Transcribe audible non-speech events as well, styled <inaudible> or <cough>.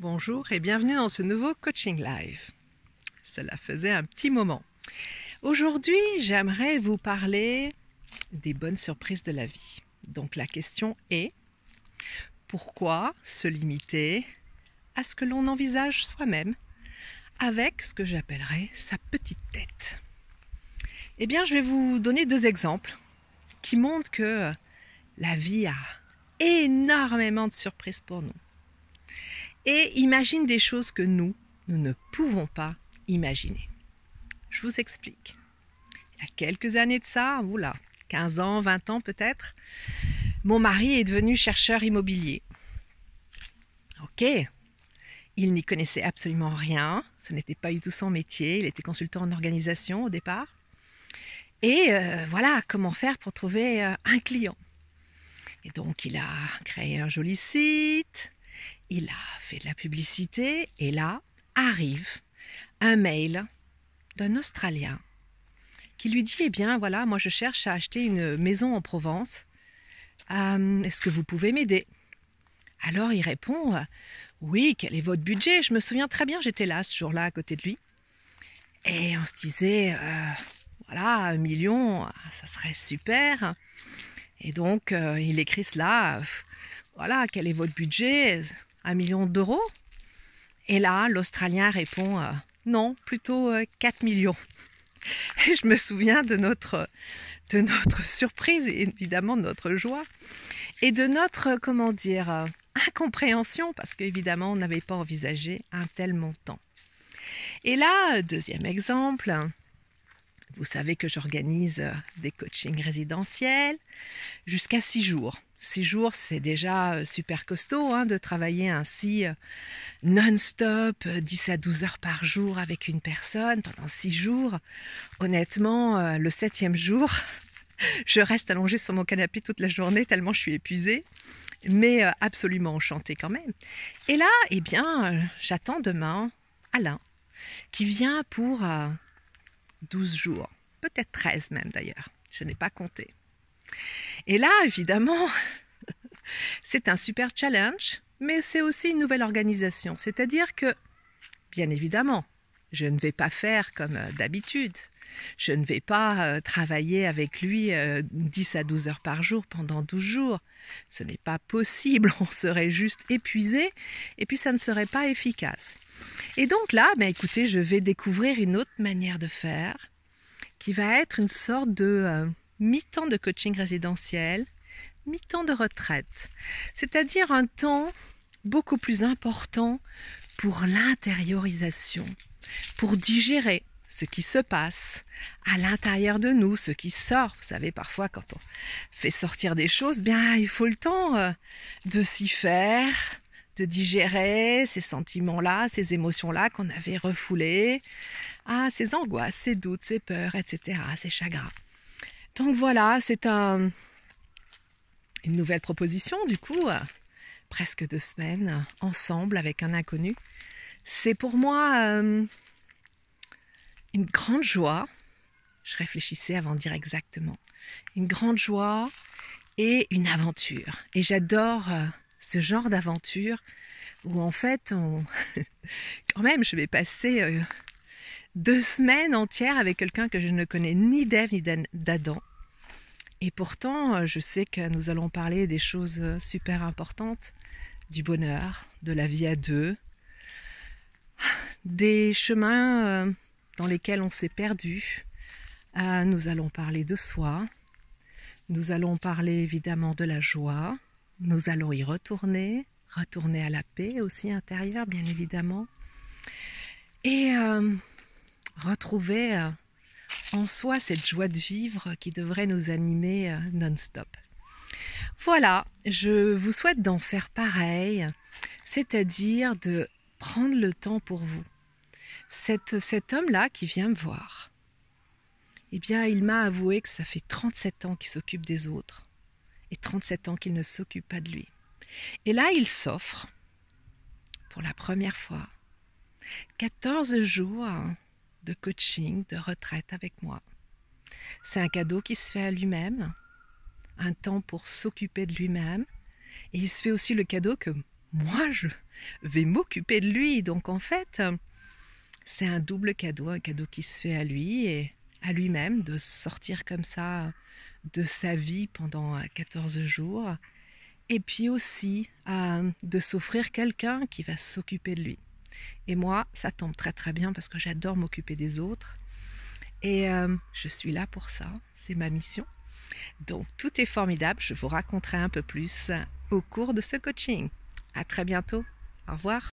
Bonjour et bienvenue dans ce nouveau coaching live. Cela faisait un petit moment. Aujourd'hui, j'aimerais vous parler des bonnes surprises de la vie. Donc la question est pourquoi se limiter à ce que l'on envisage soi-même avec ce que j'appellerais sa petite tête? Eh bien, je vais vous donner deux exemples qui montrent que la vie a énormément de surprises pour nous et imagine des choses que nous, nous ne pouvons pas imaginer. Je vous explique. Il y a quelques années de ça, oula, 15 ans, 20 ans peut-être, mon mari est devenu chercheur immobilier. Ok, il n'y connaissait absolument rien, ce n'était pas du tout son métier, il était consultant en organisation au départ. Et euh, voilà, comment faire pour trouver euh, un client. Et donc il a créé un joli site, il a fait de la publicité et là arrive un mail d'un Australien qui lui dit Eh bien, voilà, moi je cherche à acheter une maison en Provence. Euh, est-ce que vous pouvez m'aider? Alors il répond Oui, quel est votre budget? Je me souviens très bien, j'étais là ce jour-là à côté de lui. Et on se disait euh, Voilà, un million, ça serait super. Et donc euh, il écrit cela Voilà, quel est votre budget? Un million d'euros? Et là, l'Australien répond euh, non, plutôt 4 euh, millions. <laughs> Et je me souviens de notre, de notre surprise et évidemment de notre joie et de notre, comment dire, euh, incompréhension parce qu'évidemment on n'avait pas envisagé un tel montant. Et là, deuxième exemple, vous savez que j'organise des coachings résidentiels jusqu'à six jours. Six jours, c'est déjà euh, super costaud hein, de travailler ainsi euh, non-stop, 10 euh, à 12 heures par jour avec une personne pendant six jours. Honnêtement, le septième jour, <laughs> je reste allongée sur mon canapé toute la journée tellement je suis épuisée, mais absolument enchantée quand même. Et là, eh bien, j'attends demain Alain, qui vient pour 12 jours, peut-être 13 même d'ailleurs, je n'ai pas compté. Et là, évidemment, c'est un super challenge, mais c'est aussi une nouvelle organisation. C'est-à-dire que, bien évidemment, je ne vais pas faire comme euh, d'habitude. Je ne vais pas euh, travailler avec lui 10 euh, à 12 heures par jour pendant 12 jours. Ce n'est pas possible, <laughs> on serait juste épuisé et puis ça ne serait pas efficace. Et donc là, ben écoutez, je vais découvrir une autre manière de faire qui va être une sorte de mi-temps de coaching résidentiel, mi-temps de retraite, c'est-à-dire un temps beaucoup plus important pour l'intériorisation, pour digérer ce qui se passe à l'intérieur de nous, ce qui sort. Vous savez, parfois, quand on fait sortir des choses, bien, il faut le temps euh, de s'y faire, de digérer ces sentiments-là, ces émotions-là qu'on avait refoulées, ah, ces angoisses, ces doutes, ces peurs, etc., ces chagrins. Donc voilà, c'est un, une nouvelle proposition du coup, euh, presque deux semaines ensemble avec un inconnu. C'est pour moi euh, une grande joie. Je réfléchissais avant de dire exactement. Une grande joie et une aventure. Et j'adore euh, ce genre d'aventure où en fait, on... <laughs> quand même, je vais passer deux semaines entières avec quelqu'un que je ne connais ni d'Ève ni d'Adam. Et pourtant, euh, je sais que nous allons parler des choses euh, super importantes, du bonheur, de la vie à deux, des chemins euh, dans lesquels on s'est perdu. Nous allons parler de soi, nous allons parler évidemment de la joie, nous allons y retourner, retourner à la paix aussi intérieure, bien évidemment, et retrouver en soi cette joie de vivre qui devrait nous animer euh, non-stop. Voilà, je vous souhaite d'en faire pareil, c'est-à-dire de prendre le temps pour vous. Cet, cet homme-là qui vient me voir, eh bien, il m'a avoué que ça fait 37 ans qu'il s'occupe des autres et 37 ans qu'il ne s'occupe pas de lui. Et là, il s'offre, pour la première fois, 14 jours de coaching, de retraite avec moi. C'est un cadeau qui se fait à lui-même, un temps pour s'occuper de lui-même, et il se fait aussi le cadeau que moi, je, vais m'occuper de lui. Donc en fait, c'est un double cadeau, un cadeau qui se fait à lui et à lui-même de sortir comme ça de sa vie pendant 14 jours. Et puis aussi de s'offrir quelqu'un qui va s'occuper de lui. Et moi, ça tombe très très bien parce que j'adore m'occuper des autres. Et euh, je suis là pour ça, c'est ma mission. Donc tout est formidable, je vous raconterai un peu plus au cours de ce coaching. À très bientôt. Au revoir.